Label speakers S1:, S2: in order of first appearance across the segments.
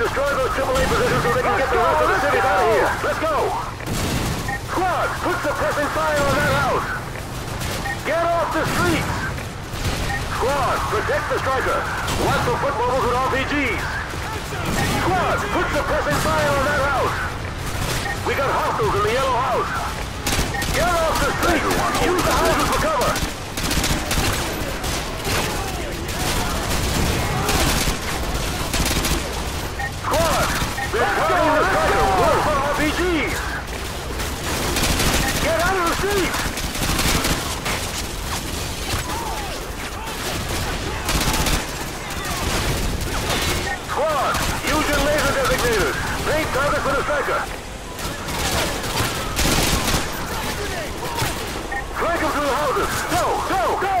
S1: destroy those AAA positions so they can get the rest of the city out of here. Let's go. Squad, put suppressing fire on that house. Get off the streets. Squad, protect the striker. Watch for foot mobiles with RPGs. Squad, put suppressing fire on that house. We got hostiles in the yellow house. Get off the streets. Use the houses for cover. Squad, they're targeting the striker. Watch for RPGs. Get out of the streets. Squad, use your laser designators. Main target for the striker. Flank him through the houses. Go, go, go!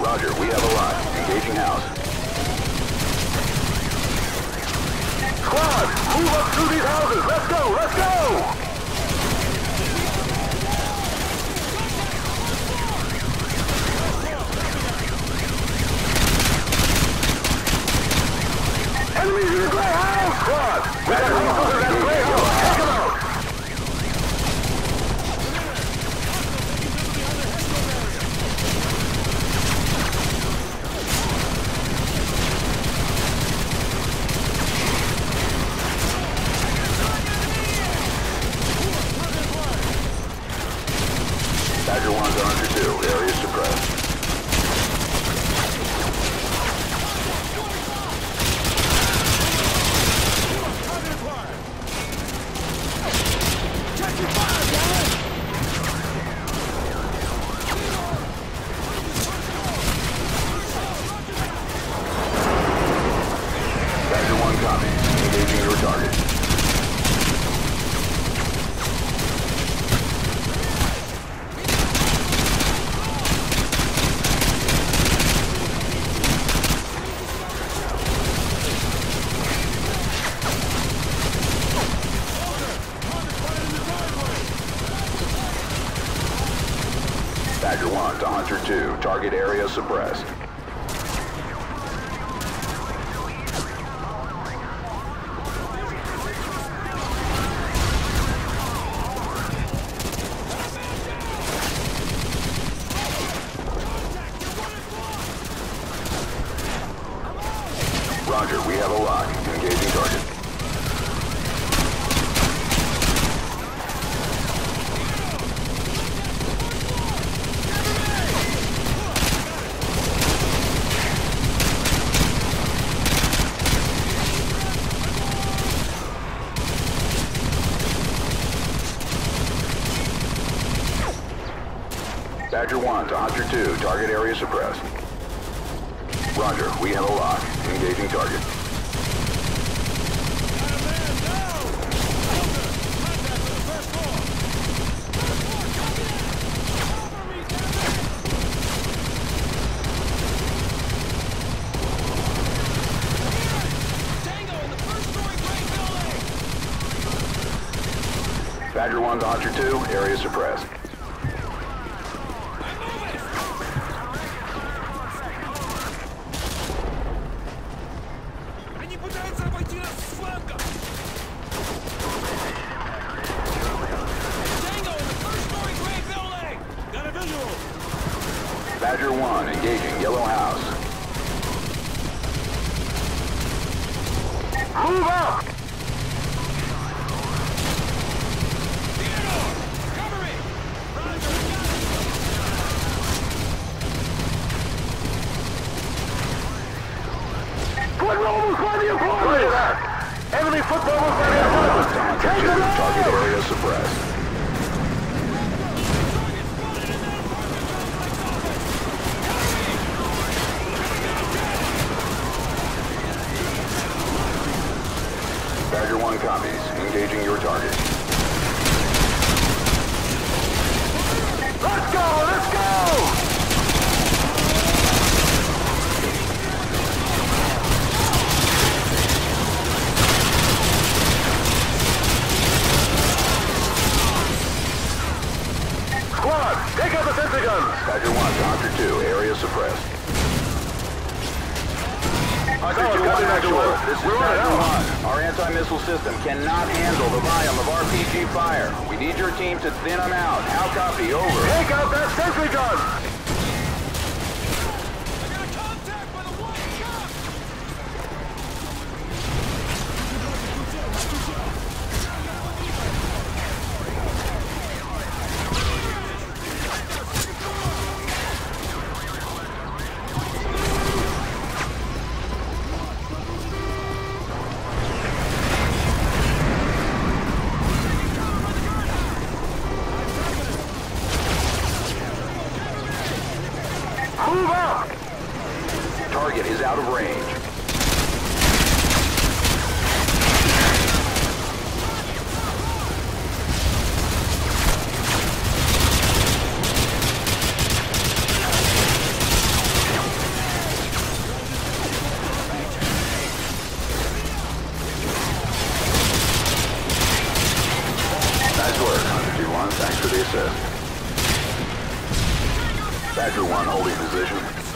S2: Roger, we have a lot. Engaging house.
S1: Squad, move up through these houses. Let's go, let's go! Enemies in the gray house! Squad, we got hostiles in that gray house. Take them out!
S2: Badger 1's on under 2. Area suppressed. Badger 1 copy. Engaging your target. Badger 1 to Hunter 2. Target area suppressed. Roger, we have a lock. Engaging target. Badger 1 to Hunter 2. Target area suppressed. Roger, we have a lock. Engaging target. Badger 1 to Hunter 2. Area suppressed. Badger 1 engaging Yellow House.
S1: Move up!
S3: Theodore! Cover me! Roger, we got!
S1: Foot mobiles by the apartment! Enemy foot by the apartment! Take them
S2: Target area suppressed. Badger 1 copies. Engaging your target.
S1: Let's go! Let's go! Actual.
S2: This is
S1: We're
S2: 1. Our anti-missile system cannot handle the volume of RPG fire. We need your team to thin them out. How copy? Over.
S1: Take out that sentry gun!
S2: Range. Nice work, Hunter 2-1. Thanks for the assist. Badger 1 holding position.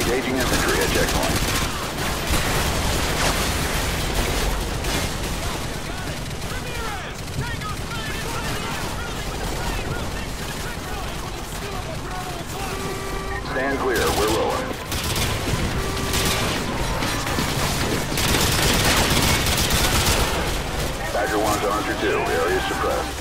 S2: Engaging infantry at checkpoint. Stand clear. We're rolling. Badger 1 to Hunter 2. Area suppressed.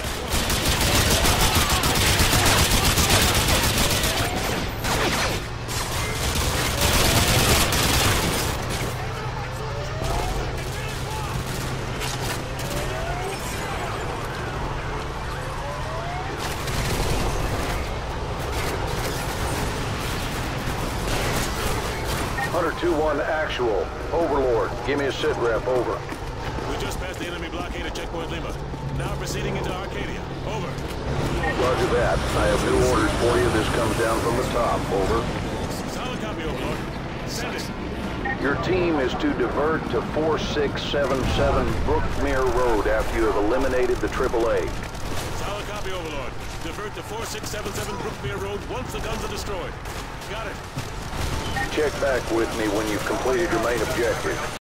S1: Hunter 2-1 actual. Overlord, give me a sit rep, over.
S3: We just passed the enemy blockade at checkpoint Lima. Now proceeding into Arcadia. Over.
S1: Roger that. I have new orders for you. This comes down from the top, over.
S3: Solid copy, Overlord. Send it.
S1: Your team is to divert to 4677 Brookmere Road after you have eliminated the AAA.
S3: Solid copy, Overlord. Divert to 4677 Brookmere Road once the guns are destroyed. Got it.
S1: Check back with me when you've completed your main objective.